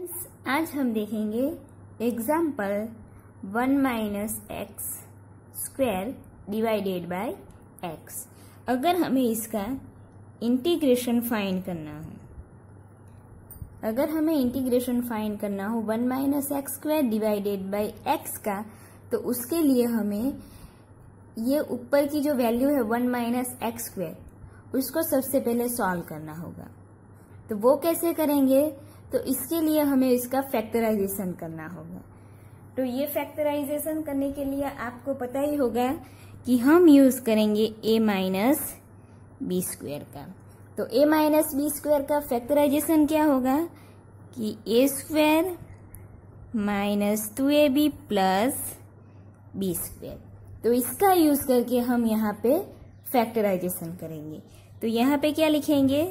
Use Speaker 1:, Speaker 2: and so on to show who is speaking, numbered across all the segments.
Speaker 1: आज हम देखेंगे example one minus X square divided by X अगर हमें इसका इंटीग्रेशन फाइंड करना हो। अगर हमें इंटीग्रेशन फाइंड करना हो one minus X square divided by X का तो उसके लिए हमें ये ऊपर की जो वैल्यू है वन माइनस एक्स स्क्वायर उसको सबसे पहले सॉल्व करना होगा। तो वो कैसे करेंगे? तो इसके लिए हमें इसका फैक्टराइजेशन करना होगा। तो ये फैक्टराइजेशन करने के लिए आपको पता ही होगा कि हम यूज़ करेंगे ए माइनस बी स्क्वेयर का। तो ए माइनस बी स्क्वेयर का फैक्टराइजेशन क्या होगा? कि A square minus two A B plus B square तो इसका यूज़ करके हम यहाँ पे फैक्टराइजेशन करेंगे। तो यहाँ पे क्या लिखेंगे?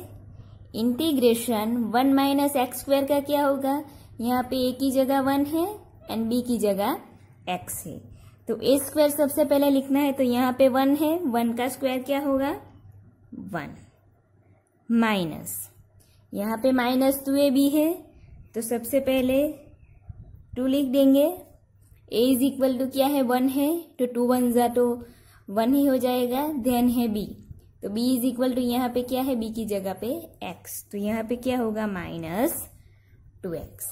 Speaker 1: Integration one minus X square का क्या होगा? यहाँ पे ए की जगह वन है एंड बी की जगह एक्स है। तो ए स्क्वायर सबसे पहले लिखना है तो यहाँ पे वन है, वन का स्क्वायर क्या होगा? वन। माइनस। यहाँ पे माइनस टू ए बी है तो सबसे पहले टू लिख देंगे। ए इज़ इक्वल टू क्या है? वन है तो टू वन जा तो वन ही हो जाएगा, देन है बी। तो b इज़ इक्वल टू यहाँ पे क्या है? b की जगह पे x तो यहाँ पे क्या होगा? माइनस टू एक्स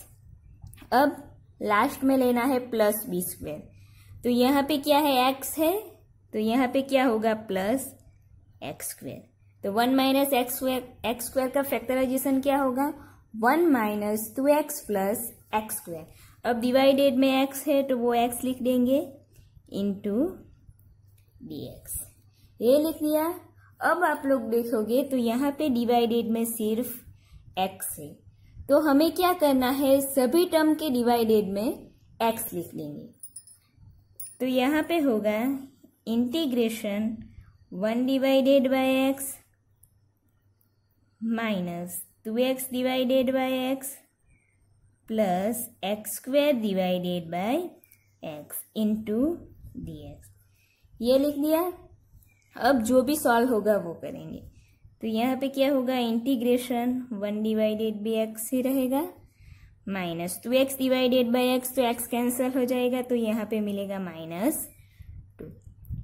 Speaker 1: अब लास्ट में लेना है प्लस बी स्क्वेयर तो यहाँ पे क्या है? x है। तो यहाँ पे क्या होगा? प्लस एक्स स्क्वेयर तो one minus X square X square का फैक्टराइजेशन क्या होगा? One minus two X plus X square अब डिवाइडेड में x है तो वो x लिख देंगे इंटू डी एक्स ये लिख लिया अब आप लोग देखोगे तो यहाँ पे डिवाइडेड में सिर्फ़ x है। तो हमें क्या करना है? सभी टर्म के डिवाइडेड में x लिख लेंगे। तो यहाँ पे होगा integration one divided by X minus two X divided by X plus X square divided by X into D X ये लिख दिया? अब जो भी सॉल्व होगा वो करेंगे। तो यहाँ पे क्या होगा? Integration one divided by X ही रहेगा। Minus two X divided by X तो एक्स कैंसिल हो जाएगा तो यहाँ पे मिलेगा minus two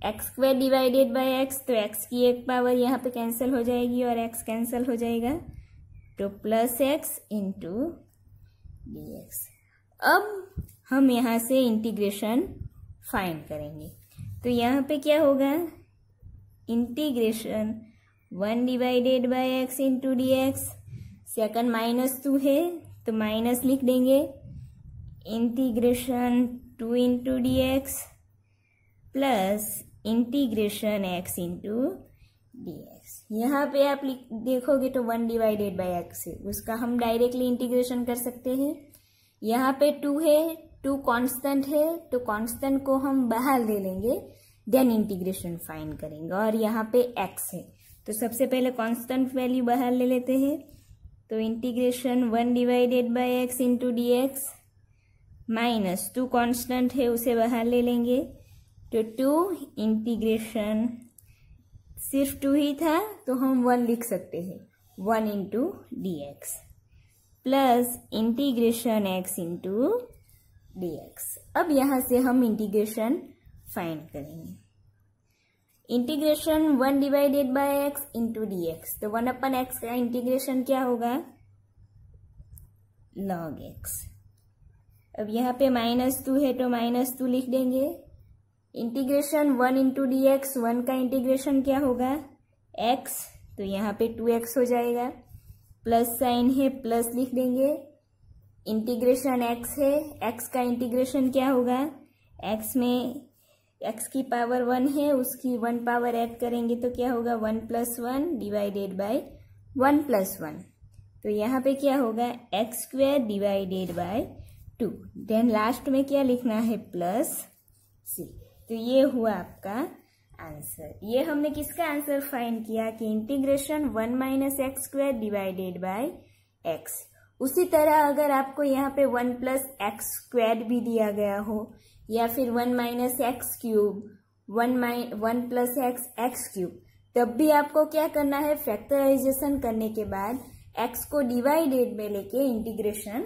Speaker 1: X square divided by X तो एक्स की एक पावर यहाँ पे कैंसिल हो जाएगी और एक्स कैंसिल हो जाएगा। तो plus X into D X अब हम यहाँ से इंटीग्रेशन फाइंड करेंगे। तो यहाँ पे क्या होगा? Integration one divided by X into D X second minus two है तो माइनस लिख देंगे integration two into D X plus integration X into D X यहाँ पे आप देखोगे तो वन डिवाइडेड बाय एक्स है, उसका हम डायरेक्टली इंटीग्रेशन कर सकते हैं। यहाँ पे टू है टू कांस्टेंट है तो कांस्टेंट को हम बाहर ले लेंगे। देन इंटीग्रेशन फाइंड करेंगे। और यहाँ पे एक्स है। तो सबसे पहले कांस्टेंट वैल्यू बाहर ले लेते हैं। तो integration one divided by X into D X minus two constant है, उसे बाहर ले लेंगे। तो टू इंटीग्रेशन सिर्फ़ टू ही था तो हम वन लिख सकते हैं। One into D X plus integration X into D X अब यहाँ से हम इंटीग्रेशन फाइंड करेंगे। Integration one divided by X into D X तो वन अपन एक्स का इंटीग्रेशन क्या होगा? लॉग एक्स अब यहाँ पे माइनस टू है तो माइनस टू लिख देंगे। Integration one into D X one का इंटीग्रेशन क्या होगा? एक्स तो यहाँ पे टू एक्स हो जाएगा। प्लस साइन है प्लस लिख देंगे। इंटीग्रेशन एक्स है एक्स का इंटीग्रेशन क्या होगा? एक्स में एक्स की पावर वन है, उसकी वन पावर ऐड करेंगे तो क्या होगा? One plus one divided by one plus one तो यहाँ पे क्या होगा? X square divided by two then last में क्या लिखना है? प्लस सी तो ये हुआ आपका आंसर ये हमने किसका आंसर फाइंड किया? कि integration one minus X square divided by X उसी तरह अगर आपको यहाँ पे वन प्लस एक्स स्क्वेयर भी दिया गया हो या फिर one minus X cube, one माइ, one plus X X cube. तब भी आपको क्या करना है, फैक्टराइजेशन करने के बाद एक्स को डिवाइडेड में लेके इंटीग्रेशन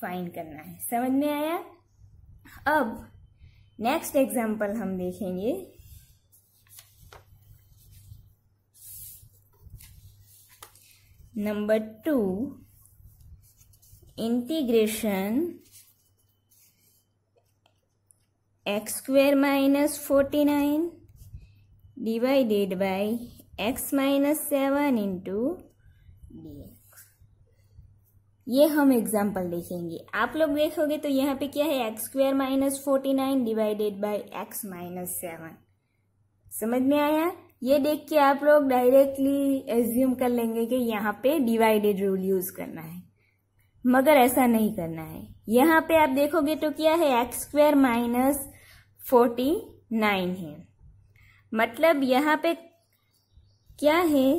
Speaker 1: फाइंड करना है। समझ में आया? अब नेक्स्ट एग्ज़ाम्पल हम देखेंगे। Number two, integration square minus forty nine divided by X minus seven into D ये हम एग्ज़ाम्पल देखेंगे। आप लोग देखोगे तो यहाँ पे क्या है? X square minus forty nine divided by X minus seven समझ में आया? ये देख के आप लोग डायरेक्टली एज्यूम कर लेंगे कि यहाँ पे डिवाइडेड रूल यूज़ करना है। मगर ऐसा नहीं करना है। यहाँ पे आप देखोगे तो क्या है? X square minus forty nine है। मतलब यहाँ पे क्या है?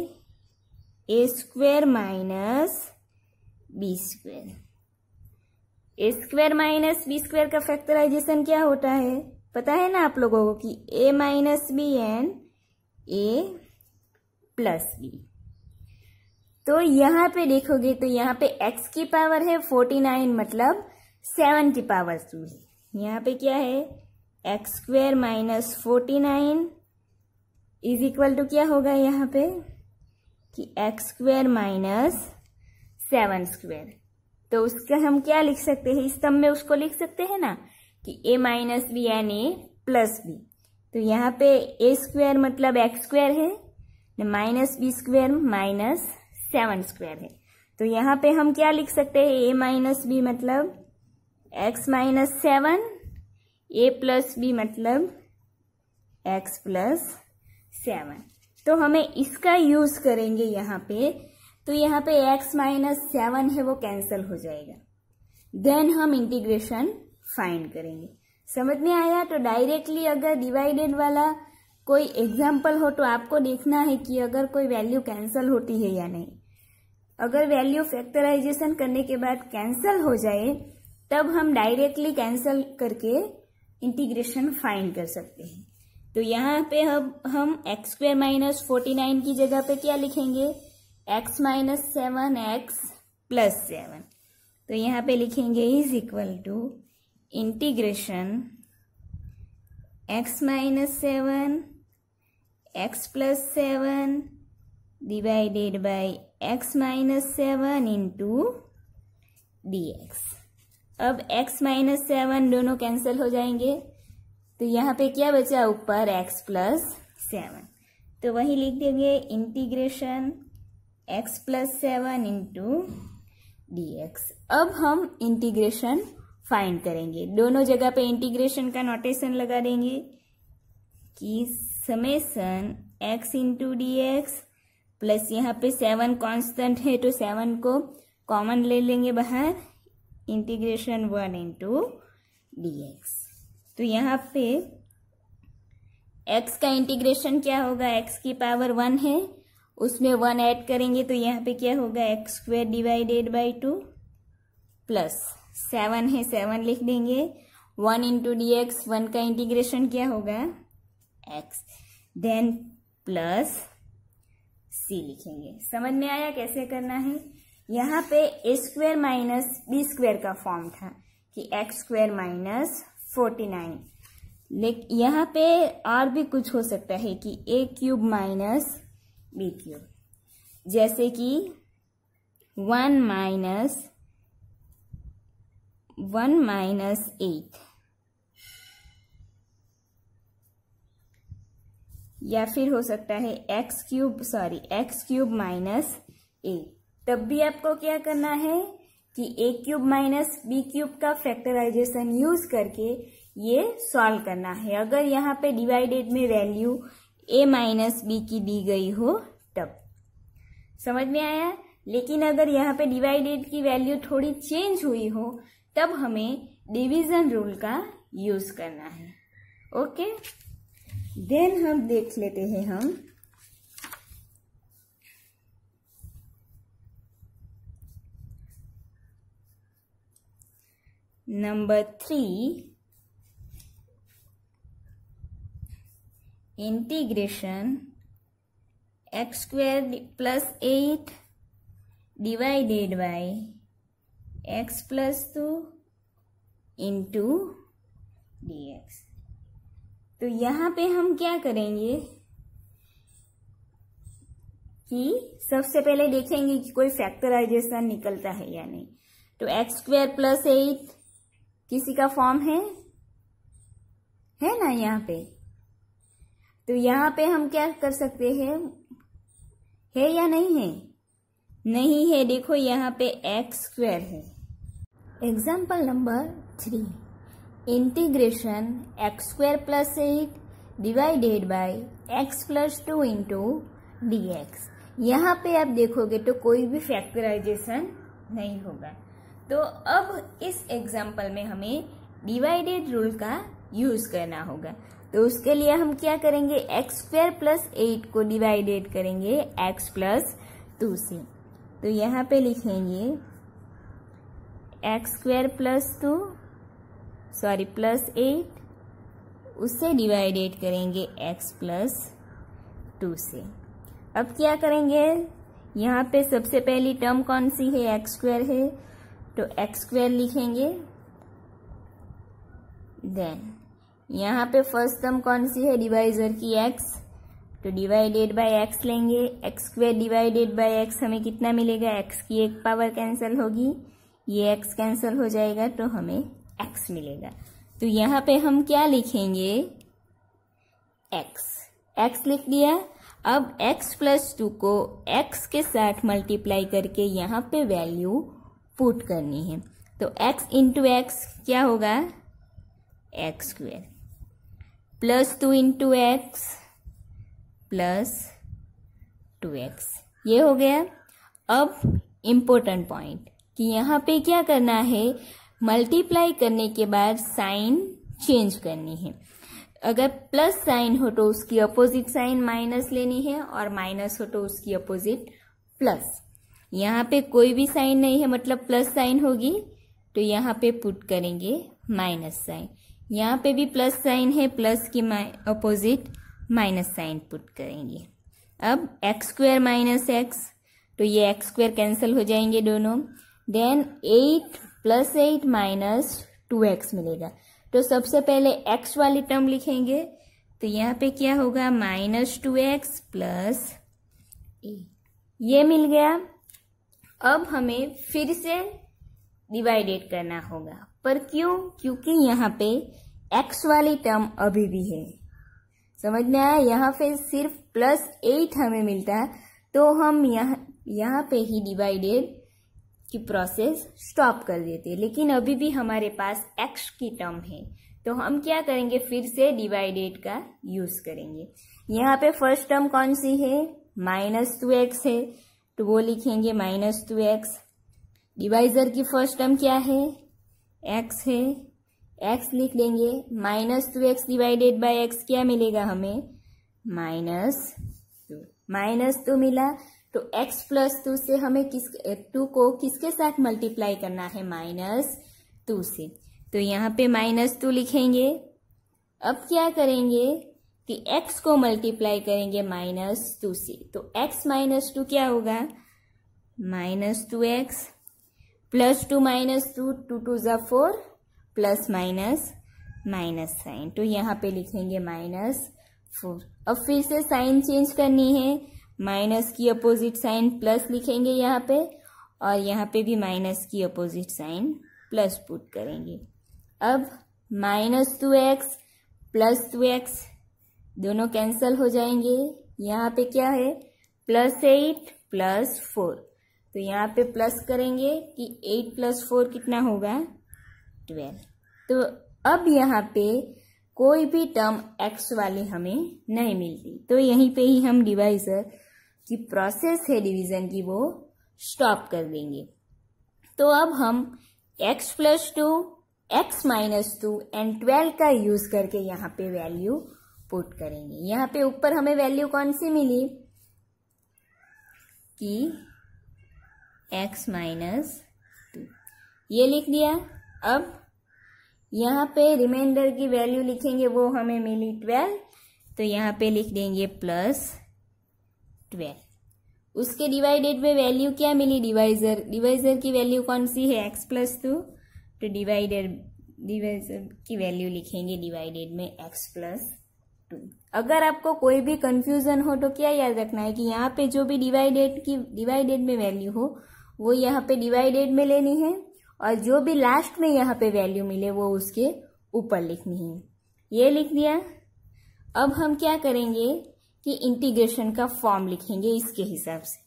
Speaker 1: A square minus B square A square minus B square का फैक्टराइजेशन क्या होता है? पता है ना आप लोगों को कि A minus B and A plus B तो यहाँ पे देखोगे तो यहाँ पे x की पावर है फोर्टी नाइन मतलब सेवन की पावर टू है। यहाँ पे क्या है? X square minus forty nine is equal to क्या होगा यहाँ पे? कि x square minus seven square तो उसका हम क्या लिख सकते हैं? इस में उसको लिख सकते हैं ना? कि a minus b and a plus b तो यहाँ पे ए स्क्वेयर मतलब एक्स स्क्वेयर है minus b square minus seven square है. तो यहाँ पे हम क्या लिख सकते हैं? ए माइनस बी मतलब x minus seven a plus b मतलब एक्स प्लस सेवन तो हमें इसका यूज़ करेंगे यहाँ पे। तो यहाँ पे x माइनस सेवन है, वो कैंसिल हो जाएगा। देन हम इंटीग्रेशन फाइंड करेंगे। समझ में आया? तो डायरेक्टली अगर डिवाइडेड वाला कोई एग्ज़ाम्पल हो तो आपको देखना है कि अगर कोई वैल्यू कैंसिल होती है या नहीं। अगर वैल्यू फैक्टराइजेशन करने के बाद कैंसिल हो जाए, तब हम डायरेक्टली कैंसिल करके इंटीग्रेशन फाइंड कर सकते हैं। तो यहाँ पे हम हम x square minus forty nine की जगह पे क्या लिखेंगे? X minus seven x plus seven तो यहाँ पे लिखेंगे is equal to integration x minus seven x plus seven divided by x minus seven into d x अब x माइनस सेवन दोनों कैंसिल हो जाएँगे। तो यहाँ पे क्या बचा ऊपर? x प्लस सेवन तो वही लिख देंगे integration x plus seven into d अब हम इंटीग्रेशन फाइंड करेंगे। दोनों जगह पे इंटीग्रेशन का नोटेशन लगा देंगे कि summation x into d plus यहाँ पे सेवन कांस्टेंट है तो सेवन को कॉमन ले लेंगे बाहर। इंटीग्रेशन वन इंटू डी तो यहाँ पे एक्स का इंटीग्रेशन क्या होगा? एक्स की पावर वन है। उसमें वन ऐड करेंगे तो यहाँ पे क्या होगा? X square divided by two plus seven है। सेवन लिख देंगे। One into d x one का इंटीग्रेशन क्या होगा? एक्स देन प्लस सी लिखेंगे। समझ में आया कैसे करना है? यहाँ पे a square minus b square का फॉर्म था कि x square minus forty nine लेकिन यहाँ पे और भी कुछ हो सकता है कि a cube minus b cube जैसे कि one minus one minus eight या फिर हो सकता है x cube sorry x cube minus a तब भी आपको क्या करना है कि a cube minus b cube का फैक्टराइजेशन यूज़ करके ये सॉल्व करना है। अगर यहाँ पे डिवाइडेड में वैल्यू ए माइनस बी की दी गई हो, तब। समझ में आया? लेकिन अगर यहाँ पे डिवाइडेड की वैल्यू थोड़ी चेंज हुई हो, तब हमें डिवीज़न रूल का यूज़ करना है। ओके देन हम देख लेते हैं हम number three integration x square plus eight divided by x plus two into d x तो यहाँ पे हम क्या करेंगे? कि सबसे पहले देखेंगे कि कोई फैक्टराइजेशन निकलता है या नहीं. तो एक्स स्क्वायर प्लस एट किसी का फॉर्म है? है ना यहाँ पे? तो यहाँ पे हम क्या कर सकते हैं? है या नहीं है? नहीं है, देखो यहाँ पे एक्स स्क्वायर है। Example number three integration x square plus eight divided by x plus two into d x यहाँ पे आप देखोगे तो कोई भी फैक्टराइजेशन नहीं होगा। तो अब इस एग्ज़ाम्पल में हमें डिवाइडेड रूल का यूज़ करना होगा। तो उसके लिए हम क्या करेंगे? एक्स स्क्वायर प्लस एट को डिवाइडेड करेंगे एक्स प्लस टू से। तो यहाँ पे लिखेंगे x square plus two sorry plus eight उससे डिवाइडेड करेंगे एक्स प्लस टू से। अब क्या करेंगे? यहाँ पे सबसे पहली टर्म कौन सी है? एक्स स्क्वायर है। तो एक्स स्क्वेयर लिखेंगे। देन यहाँ पे फ़र्स्ट टर्म कौन सी है? डिवाइजर की एक्स तो डिवाइडेड बाय एक्स लेंगे। X square divided by x हमें कितना मिलेगा? एक्स की एक पावर कैंसिल होगी। ये एक्स कैंसिल हो जाएगा तो हमें एक्स मिलेगा। तो यहाँ पे हम क्या लिखेंगे? एक्स एक्स लिख दिया। अब एक्स प्लस टू को एक्स के साथ मल्टीप्लाई करके यहाँ पे वैल्यू पुट करनी है। तो x इंटू एक्स क्या होगा? X square plus two into x plus two x ये हो गया अब इम्पोर्टेंट पॉइंट कि यहाँ पे क्या करना है? मल्टीप्लाई करने के बाद साइन चेंज करनी है। अगर प्लस साइन हो तो उसकी अपोजिट साइन माइनस लेनी है और माइनस हो तो उसकी अपोजिट प्लस यहाँ पे कोई भी साइन नहीं है मतलब प्लस साइन होगी तो यहाँ पे पुट करेंगे माइनस साइन। यहाँ पे भी प्लस साइन है प्लस की अपोजिट माइनस साइन पुट करेंगे। अब एक्स स्क्वायर माइनस एक्स तो ये एक्स स्क्वायर कैंसिल हो जाएँगे दोनों। Then eight plus eight minus two x मिलेगा। तो सबसे पहले एक्स वाली टर्म लिखेंगे तो यहाँ पे क्या होगा? माइनस टू एक्स प्लस ये मिल गया। अब हमें फिर से डिवाइडेड करना होगा। पर क्यों? क्योंकि यहाँ पे x वाली टर्म अभी भी है। समझ में आया? यहाँ पे सिर्फ़ प्लस एट हमें मिलता है। तो हम यहाँ यहाँ पे ही डिवाइडेड की प्रोसेस स्टॉप कर देते लेकिन अभी भी हमारे पास एक्स की टर्म है। तो हम क्या करेंगे? फिर से डिवाइडेड का यूज़ करेंगे। यहाँ पे फ़र्स्ट टर्म कौन सी है? माइनस टू एक्स है। तो वो लिखेंगे माइनस टू एक्स डिवाइजर की फ़र्स्ट टर्म क्या है? एक्स है. एक्स लिख देंगे minus two x divided by x क्या मिलेगा हमें? माइनस टू माइनस टू मिला तो x प्लस टू से हमें किस टू को किसके साथ मल्टीप्लाई करना है? माइनस टू से. तो यहाँ पे माइनस टू लिखेंगे. अब क्या करेंगे? कि x को मल्टीप्लाई करेंगे माइनस टू से तो x माइनस टू क्या होगा? Minus two x plus two minus two two two ज़ा four plus minus minus sign तो यहाँ पे लिखेंगे माइनस फोर अब फिर से साइन चेंज करनी है. माइनस की अपोजिट साइन प्लस लिखेंगे यहाँ पे और यहाँ पे भी माइनस की अपोजिट साइन प्लस पुट करेंगे. अब minus two x plus two x दोनों कैंसल हो जाएँगे। यहाँ पे क्या है? प्लस एट प्लस फोर तो यहाँ पे प्लस करेंगे कि एट प्लस फोर कितना होगा? ट्वेल्व तो अब यहाँ पे कोई भी टर्म एक्स वाली हमें नहीं मिलती। तो यहीं पे ही हम डिवाइजर की प्रोसेस है डिवीज़न की, वो स्टॉप कर देंगे। तो अब हम x plus two x minus two and twelve का यूज़ करके यहाँ पे वैल्यू पुट करेंगे। यहाँ पे ऊपर हमें वैल्यू कौन सी मिली? कि x माइनस टू ये लिख दिया। अब यहाँ पे रिमाइंडर की वैल्यू लिखेंगे, वो हमें मिली ट्वेल्व तो यहाँ पे लिख देंगे प्लस ट्वेल्व उसके डिवाइडेड में वैल्यू क्या मिली? डिवाइजर डिवाइजर की वैल्यू कौन सी है? एक्स प्लस टू तो डिवाइडर डिवाइजर की वैल्यू लिखेंगे डिवाइडेड में एक्स प्लस टू अगर आपको कोई भी कंफ्यूजन हो तो क्या याद रखना है कि यहाँ पे जो भी डिवाइडेड की डिवाइडेड में वैल्यू हो, वो यहाँ पे डिवाइडेड में लेनी है और जो भी लास्ट में यहाँ पे वैल्यू मिले, वो उसके ऊपर लिखनी है। ये लिख दिया। अब हम क्या करेंगे कि इंटीग्रेशन का फॉर्म लिखेंगे इसके हिसाब से।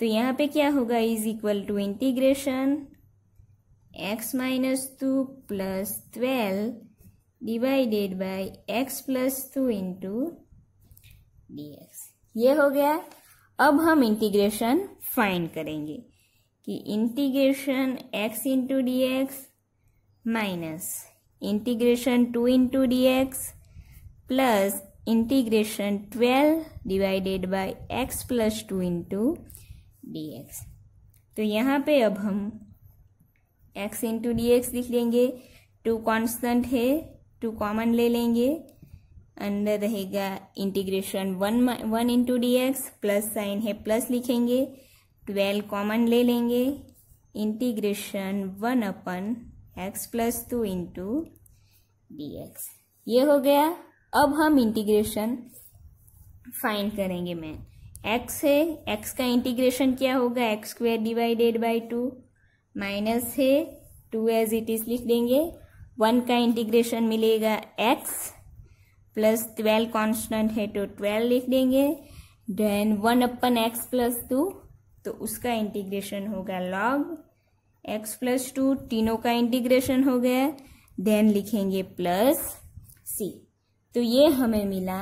Speaker 1: तो यहाँ पे क्या होगा? Is equal to integration x minus two plus twelve divided by x plus two into d ये हो गया। अब हम इंटीग्रेशन फाइंड करेंगे कि integration x into d x minus integration two into d x plus integration twelve divided by x plus two into d x तो यहाँ पे अब हम एक्स इंटू डी एक्स लिख लेंगे। टू कॉन्स्टेंट है। टू कॉमन ले लेंगे। अंदर रहेगा integration one one into d x plus sign है प्लस लिखेंगे। ट्वेल्व कॉमन ले लेंगे। Integration one upon x plus two into d x ये हो गया। अब हम इंटीग्रेशन फाइंड करेंगे मैं एक्स है। एक्स का इंटीग्रेशन क्या होगा? X square divided by two minus है। टू एज इट इज़ लिख देंगे। वन का इंटीग्रेशन मिलेगा एक्स प्लस ट्वेल्व कॉन्स्टेंट है तो ट्वेल्व लिख देंगे then one upon x plus two तो उसका इंटीग्रेशन होगा लॉग एक्स प्लस टू तीनों का इंटीग्रेशन हो गया देन लिखेंगे प्लस सी तो ये हमें मिला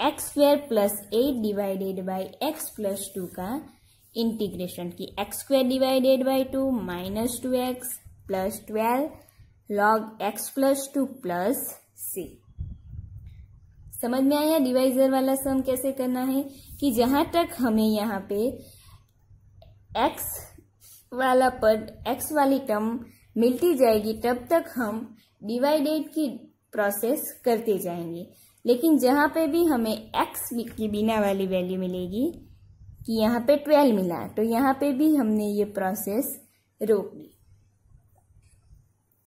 Speaker 1: x square plus eight divided by x plus two का इंटीग्रेशन की x square divided by two minus two x plus twelve log x plus two plus c समझ में आया? डिवाइजर वाला सम कैसे करना है? कि जहाँ तक हमें यहाँ पे एक्स वाला पद एक्स वाली टर्म मिलती जाएगी, तब तक हम डिवाइडेड की प्रोसेस करते जाएँगे। लेकिन जहाँ पे भी हमें एक्स की बिना वाली वैल्यू मिलेगी, कि यहाँ पे ट्वेल्व मिला तो यहाँ पे भी हमने ये प्रोसेस रोक दी